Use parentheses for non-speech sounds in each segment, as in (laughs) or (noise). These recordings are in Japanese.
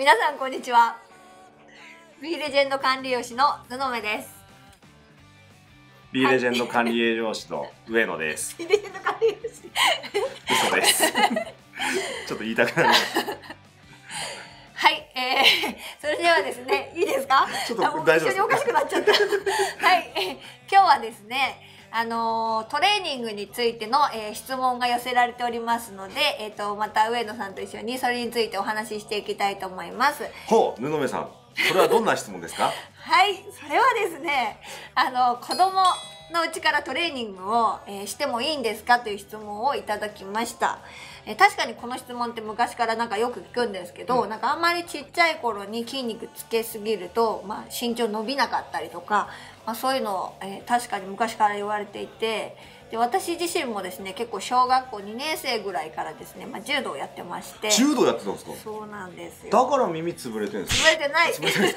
皆さんこんにちは。B レジェンド管理栄養士の布目です。B レジェンド管理栄養士の上野です。B レジェンド管理栄養士。嘘です。(laughs) ちょっと言いたくなりましはい、えー、それではですねいいですか？ちょっと大丈夫です。一緒におかしくなっちゃった。はい、えー今日はですねあのートレーニングについての、えー質問が寄せられておりますので、えー、とまた上野さんと一緒にそれについてお話ししていきたいと思いますた。ほう、布目さん。それはどんな質問ですか？(laughs) はい、それはですね、あの子供のうちからトレーニングを、えーしてもいいんですかという質問をいただきました。えー確かにこの質問って昔からなんかよく聞くんですけど、うんなんかあんまりちっちゃい頃に筋肉つけすぎると、まあ、身長伸びなかったりとか、まあ、そういうのを、えー確かに昔から言われていてで私自身もですね結構小学校2年生ぐらいからですね、まあ、柔道をやってまして。柔道やってたんですか？そうなんですよ。だから耳潰れてるんです潰れてない。潰れてない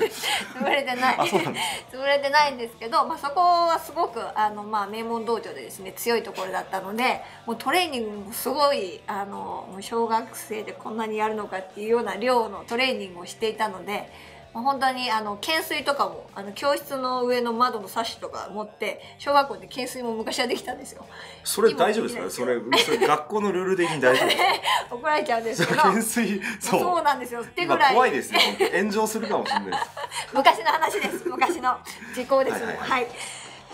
潰れてない。あそうなんで潰れてないんですけど、まあ、そこはすごくあの、まあ、名門道場でですね強いところだったのでもうトレーニングもすごいあのもう小学生でこんなにやるのかっていうような量のトレーニングをしていたので。まあ本当にあの懸垂とかもあの教室の上の窓のサッシとか持って小学校で懸垂も昔はできたんですよ。それ大丈夫ですか？それ、それ学校のルール的に大丈夫ですか？(laughs) 怒られちゃうんですけど。(laughs) 懸垂、そう。そう。なんですよ。ってぐ今らい。怖いですよ。本当炎上するかもしれないです。(laughs) 昔の話です。昔の時効ですはいはいはい。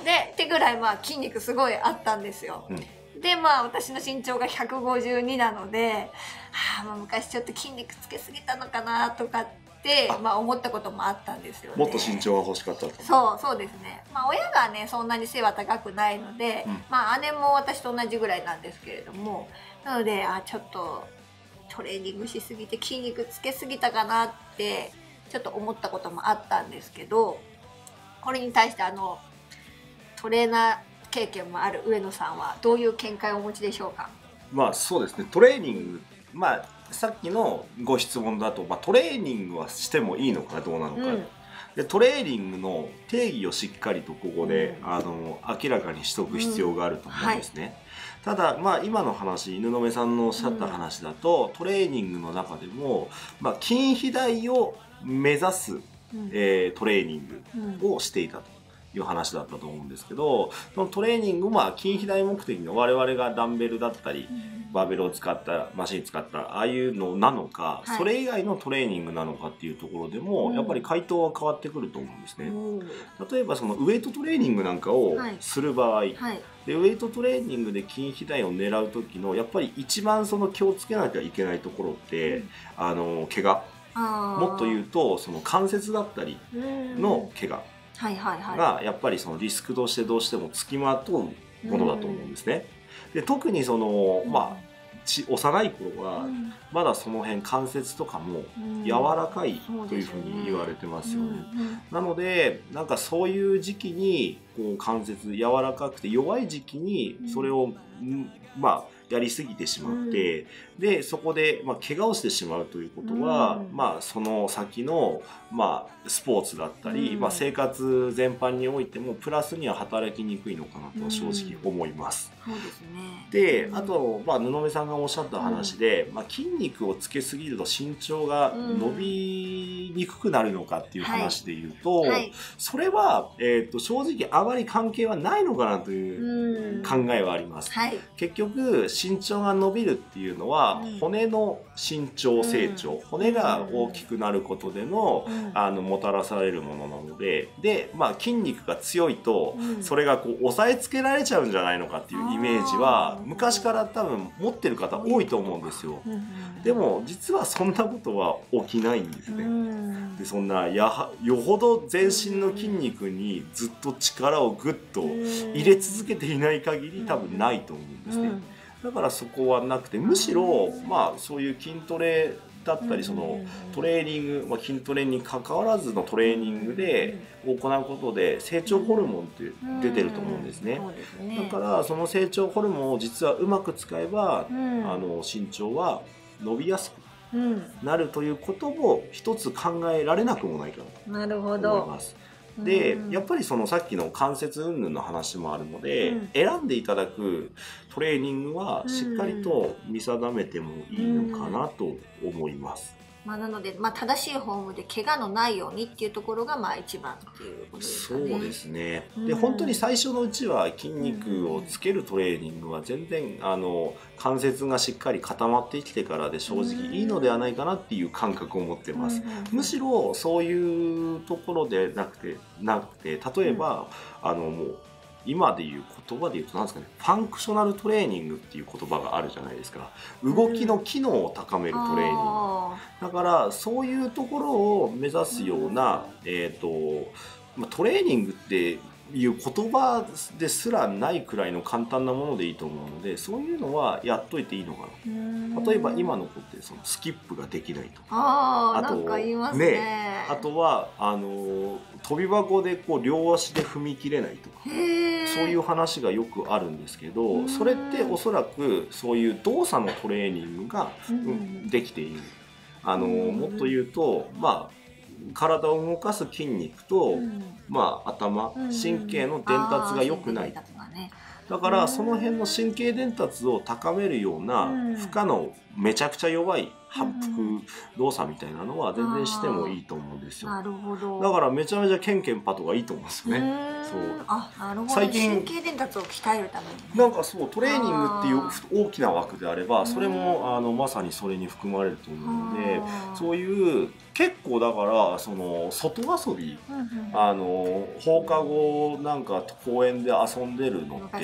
でってぐらいまあ筋肉すごいあったんですよ、うん。でまあ私の身長が152なので、はあ、まあ昔ちょっと筋肉つけすぎたのかなとかっまあ思ったこともあったんですよね。もっと身長が欲しかったと。そうそうですね。まあ親がねそんなに背は高くないので、うん。まあ姉も私と同じぐらいなんですけれどもなのであちょっとトレーニングしすぎて筋肉つけすぎたかなってちょっと思ったこともあったんですけどこれに対してあのトレーナー経験もある上野さんはどういう見解をお持ちでしょうか？まあそうですね。トレーニング、まあさっきのご質問だと、まあトレーニングはしてもいいのかどうなのか。うん。でトレーニングの定義をしっかりとここで、うん。あの明らかにしておく必要があると思うんですね。ただ、まあ、今の話布目さんのおっしゃった話だと、トレーニングの中でも、まあ、筋肥大を目指す、うん。えートレーニンうん。グをしていたという話だったと思うんですけどそのトレーニングは筋肥大目的の我々がダンベルだったりバーベルを使ったマシン使ったああいうのなのか、はい。それ以外のトレーニングなのかっていうところでも、うん。やっぱり回答は変わってくると思うんですね。例えばそのウエイトトレーニングなんかをはい。する場合、はい。でウエイトトレーニングで筋肥大を狙う時のやっぱり一番その気をつけなきゃいけないところって、うん。あの怪我。もっと言うとその関節だったりうん。の怪我がやっぱりそのリスクとしてどうしてもつきまとうものだと思うんですね。で特にその、まあち幼い頃はうん。まだその辺関節とかもうん。柔らかいというふうに言われてますよね。なのでなんかそういう時期にこう関節柔らかくて弱い時期にそれを、ん。まあやりすぎてしまって、でそこで、まあ、怪我をしてしまうということは、うん。まあその先の、まあ、スポーツだったり、うん。まあ、生活全般においてもプラスには働きにくいのかなと正直思います。そうですね。であと、まあ、布目さんがおっしゃった話で、まあ、筋肉をつけすぎると身長が伸びにくくなるのかっていう話で言うと、はい。それは、えー、と正直あまり関係はないのかなといううん。考えはあります。はい。結局身長が伸びるっていうのは、うん。骨の身長成長、うん。骨が大きくなることでの,、うん。あのもたらされるものなので。で、まあ、筋肉が強いと、うん。それがこう押さえつけられちゃうんじゃないのかっていうイメージは昔から多分持ってる方多いと思うんですよ。うんでも実はそんなことは起きないんですうね。ん。でそんなやはよほど全身の筋肉にずっと力をグッと入れ続けていない限り多分ないと思うんですね。うんだからそこはなくてむしろまあそういう筋トレだったりそのトレーニング、まあ、筋トレに関わらずのトレーニングで行うことで成長ホルモンって出てると思うんですね。だからその成長ホルモンを実はうまく使えば、うん。あの身長は伸びやすくうん。なるということも一つ考えられなくもないかななるほと思いどます。で、うん。やっぱりそのさっきの関節云々の話もあるので、うん。選んでいただくトレーニングはしっかりと見定めてもいいのかなと思います。まあ、なので、まあ、正しいフォームで怪我のないようにっていうところがまあ一番っていうことですかね。そうですね。うんで本当に最初のうちは筋肉をつけるトレーニングは全然あの関節がしっかり固まってきてからで正直いいのではないかなっていう感覚を持ってます。むしろそういうところでなくてなくて例えば、あのもう今でいう言葉で言うと何ですかねファンクショナルトレーニングっていう言葉があるじゃないですか。動きの機能を高めるトレーニング、あだからそういうところを目指すような、えーとまあ、トレーニングっていう言葉ですらないくらいの簡単なものでいいと思うのでそういうのはやっといていいのかーな例えば今の子ってそのスキップができないとか。あとなんか言いますね。あとはあの飛び箱でこう両足で踏み切れないとか。そういう話がよくあるんですけうどん。それっておそらくそういう動作のトレーニングができている。あのうん。もっと言うとまあ体を動かす筋肉と、うんまあ、頭うん神経の伝達が良くない。だからその辺の神経伝達を高めるようなうん。負荷のめちゃくちゃ弱い反う復動作みたいなのは全然してもいいと思うんですよ。なるほど。だからめちゃめちゃケンケンパとかいいと思うんですよね。そう。あなるほど。最近神経伝達を鍛えるために。ねなんかそうトレーニングっていうあ大きな枠であればそれうんもあのまさにそれに含まれると思うのでそういう結構だからその外遊びあの放課後なんか公園で遊んでるのって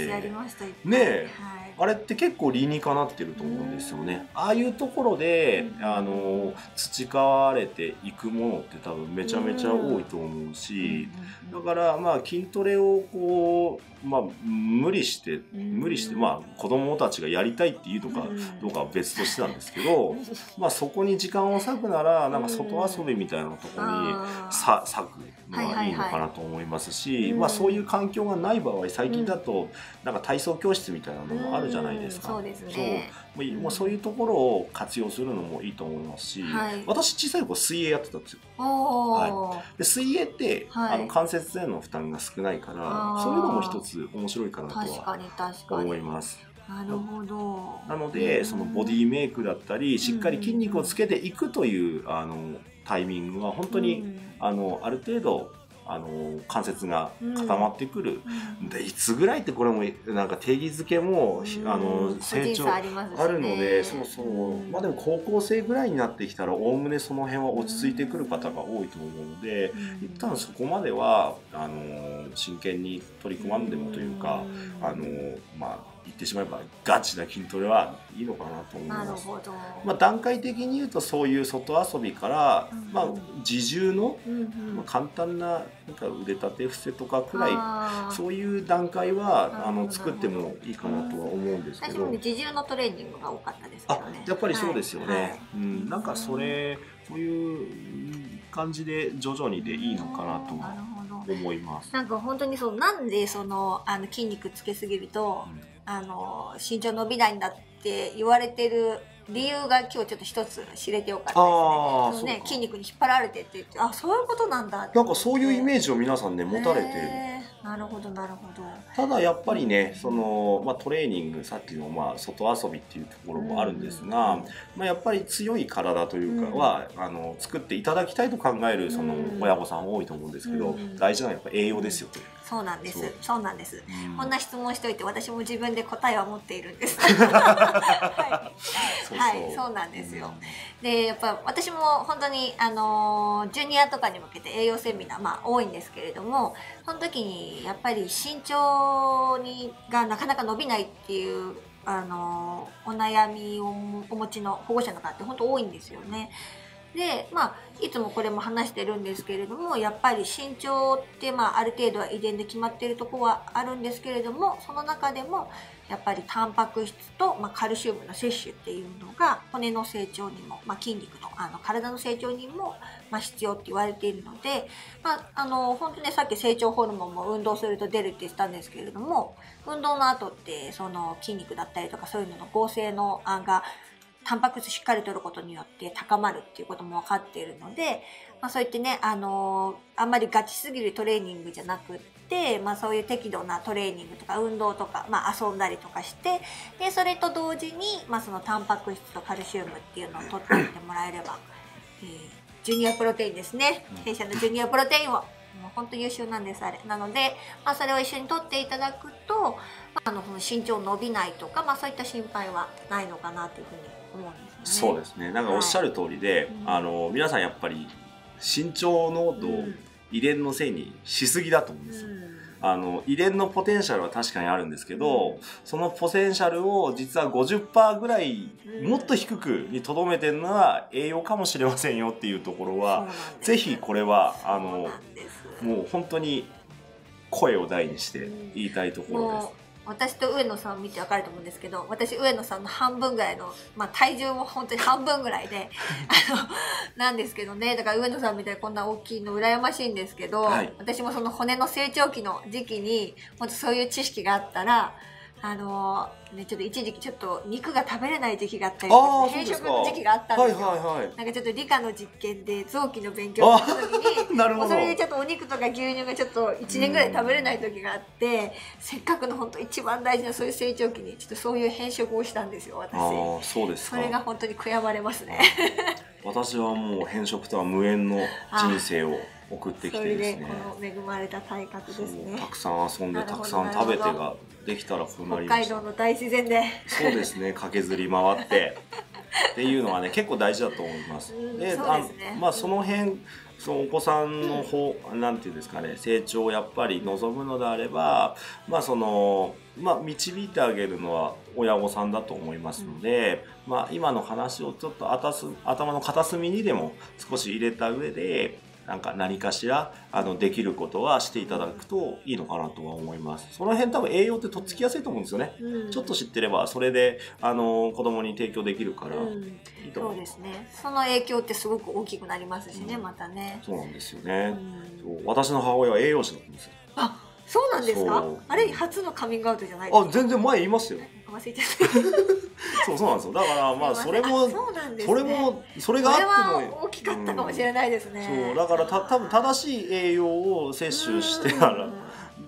ねえ。はいあれって結構理にかなってると思うんですよね。ああいうところでうん。あの培われていくものって多分めちゃめちゃ多いと思うし。だからまあ筋トレをこう、まあ、無理してうん。無理してまあ子供たちがやりたいっていうのかどうかは別としてなんですけど、まあ、そこに時間を割くならなんか外遊びみたいなところに割くのはいい。のかなと思いますし、まあ、そういう環境がない場合最近だとなんか体操教室みたいなのもあるじゃないですか。うんそうですね。そう。そういうところを活用するのもいいと思いますし、はい。私小さい頃水泳やってたんですよ。おー。で水泳って、はい。あの関節への負担が少ないからそういうのも一つ面白いかなとは確かに確かに。思います。なるほど。なのでそのボディメイクだったりしっかり筋肉をつけていくというあのタイミングは本当に、うん。あのある程度あの関節が固まってくる、うん。でいつぐらいってこれもなんか定義づけも、うん。あの個成長あるのでそうそう、うん。まあでも高校生ぐらいになってきたらおおむねその辺は落ち着いてくる方が多いと思うので、うん。一旦そこまではあの真剣に取り組まんでもというか、うん。あのまあ言ってしまえばガチな筋トレはいいのかなと思います。なるほど、まあ、段階的に言うとそういう外遊びから、うんまあ、自重の、うんうん。まあ、簡単ななんか腕立て伏せとかくらいそういう段階はあの作ってもいいかなとは思うんですけど。自重のトレーニングが多かったですけね。やっぱりそうですよね、はい。はいうん、なんかそれそういう感じで徐々にでいいのかなと思います。なんか本当にそうなんでそのあの筋肉つけすぎると、あの身長伸びないんだって言われてる理由が今日ちょっと一つ知れてよかったですね。ね筋肉に引っ張られてって言ってあそういうことなんだなんかそういうイメーージを皆さんね持たれてなるほどなるほど。ただやっぱりねその、まあ、トレーニングさっきの、まあ、外遊びっていうところもあるんですが、まあ、やっぱり強い体というかは、あの作っていただきたいと考えるそのうん。親御さん多いと思うんですけど、うん。大事なのはやっぱ栄養ですよという。そうなんです。そう。なんです。うん。こんな質問しといて私も自分で答えは持っているんです。(laughs) はい。そうそう。はいそうなんですよ。でやっぱ私も本当にあのジュニアとかに向けて栄養セミナーまあ多いんですけれどもその時にやっぱり身長にがなかなか伸びないっていうあのお悩みをお持ちの保護者の方って本当多いんですよね。でまあいつもこれも話してるんですけれどもやっぱり身長って、まあ、ある程度は遺伝で決まっているとこはあるんですけれどもその中でもやっぱりタンパク質と、まあ、カルシウムの摂取っていうのが骨の成長にも、まあ、筋肉のあの体の成長にも、まあ、必要って言われているので、まあ、あの本当ねさっき成長ホルモンも運動すると出るって言ったんですけれども運動の後ってその筋肉だったりとかそういうのの合成のあがタンパク質しっかりとることによって高まるっていうことも分かっているので、まあ、そういってね、あのーあんまりガチすぎるトレーニングじゃなくって、まあ、そういう適度なトレーニングとか運動とか、まあ、遊んだりとかしてでそれと同時に、まあ、そのタンパク質とカルシウムっていうのを取っていってもらえればえージュニアプロテインですね。うん。弊社のジュニアプロテインをもう本当優秀なんですあれ。なので、まあ、それを一緒に取っていただくと、まあ、あの身長伸びないとか、まあ、そういった心配はないのかなというふうに思うんですよね。そうですね。なんかおっしゃる通りで、うん。あの皆さんやっぱり身長濃度を遺伝のせいにしすぎだと思うんですよ。うん。あの遺伝のポテンシャルは確かにあるんですけど、うん。そのポテンシャルを実は50%ぐらいうんもっと低くにとどめてるのは栄養かもしれませんよっていうところはなんぜひこれはあのもう本当に声を大にして言いたいところです私と上野さんを見て分かると思うんですけど私上野さんの半分ぐらいの、まあ、体重も本当に半分ぐらいであのなんですけどね。だから上野さんみたいにこんな大きいの羨ましいんですけど、はい。私もその骨の成長期の時期に本当そういう知識があったらあのね、ちょっと一時期ちょっと肉が食べれない時期があったりあー変そうですか。色の時期があったんはいですよ、はいはい。なんかちょっと理科の実験で臓器の勉強をした時に (laughs) なるほど。それでちょっとお肉とか牛乳がちょっと1年ぐらい食べれない時があってせっかくの本当一番大事なそういう成長期にちょっとそういう変色をしたんですよ私。ああそうですか。それが本当に悔やまれますね私はもう変色とは無縁の人生を送ってきてですね。この恵まれた体格ですね。たくさん遊んでたくさん食べてができたらこうな北りました海道の大自然で。そうですね駆けずり回って。っていうのはね結構大事だと思います。うんでそうですね。あまあその辺そのお子さんの方、なんていうんですかね成長をやっぱり望むのであればまあそのまあ導いてあげるのは親御さんだと思いますので、まあ今の話をちょっとあたす頭の片隅にでも少し入れた上でなんか何かしらあのできることはしていただくといいのかなとは思います。その辺多分栄養ってとっつきやすいと思うんですよね。うんちょっと知ってればそれであの子供に提供できるからうんいいとそう思います。ですねその影響ってすごく大きくなりますしね、うんまたね、そうなんですようね。私の母親は栄養士だったんですよ。あそうなんですか？そうあれ初のカミングアウトじゃないあ全然前言いますよ。忘れちゃった。(laughs) そうそうなんですよ。だからまあそれもそね、れもそれがあってはも大きかったかもしれないですね、そうだからた多分正しい栄養を摂取してたらうん。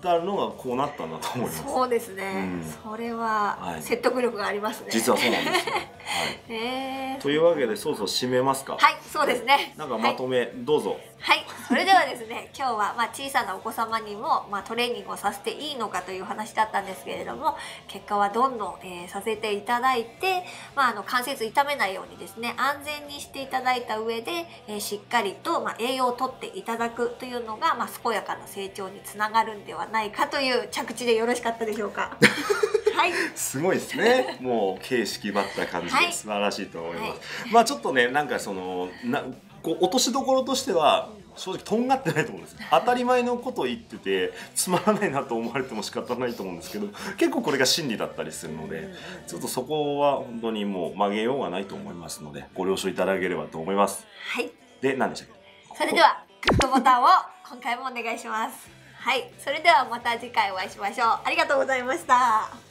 たのがこうなったんだと思います。そうですね、うん。それははい。説得力がありますね、実はそうなんですよ。はい。(laughs) というわけでそうそう締めますか。はいそうですね。なんかまとめ、どうぞ。はい、それではですね今日はまあ小さなお子様にもまあトレーニングをさせていいのかという話だったんですけれども結果はどんどん、えーさせていただいて、まあ、あの関節痛めないようにですね安全にしていただいた上で、えーしっかりと、まあ、栄養をとっていただくというのが、まあ、健やかな成長につながるんではないかという着地でよろしかったでしょうか。(laughs) はいすごいですね。もう形式ばった感じはいで素晴らしいと思います。はいまあちょっとねなんかそのなこう落としどころとしては正直とんがってないと思うんです。当たり前のことを言っててつまらないなと思われても仕方ないと思うんですけど、結構これが真理だったりするので、ちょっとそこは本当にもう曲げようがないと思いますので、ご了承いただければと思います。はいで何でしたっけ？それではグッドボタンを今回もお願いします。はい、それではまた次回お会いしましょう。ありがとうございました。